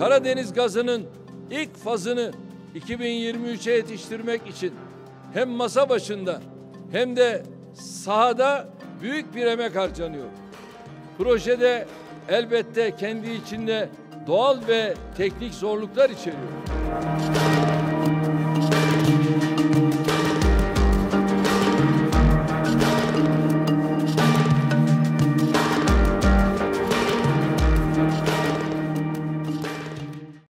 Karadeniz gazının ilk fazını 2023'e yetiştirmek için hem masa başında hem de sahada büyük bir emek harcanıyor. Projede elbette kendi içinde doğal ve teknik zorluklar içeriyor.